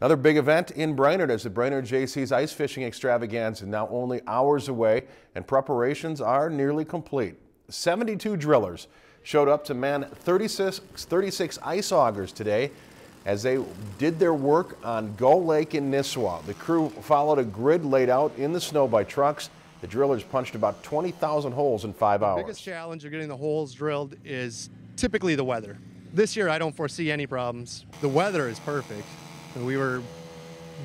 Another big event in Brainerd as the Brainerd Jaycees Ice Fishing Extravaganza now only hours away and preparations are nearly complete. 72 drillers showed up to man 36, 36 ice augers today as they did their work on Gull Lake in Nisswa. The crew followed a grid laid out in the snow by trucks. The drillers punched about 20,000 holes in five hours. The biggest challenge of getting the holes drilled is typically the weather. This year I don't foresee any problems. The weather is perfect. We were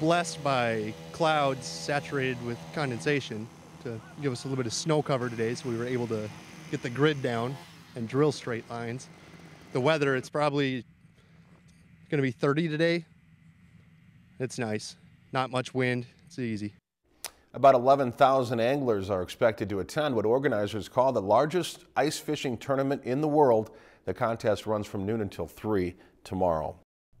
blessed by clouds saturated with condensation to give us a little bit of snow cover today, so we were able to get the grid down and drill straight lines. The weather, it's probably going to be 30 today. It's nice. Not much wind. It's easy. About 11,000 anglers are expected to attend what organizers call the largest ice fishing tournament in the world. The contest runs from noon until 3 tomorrow.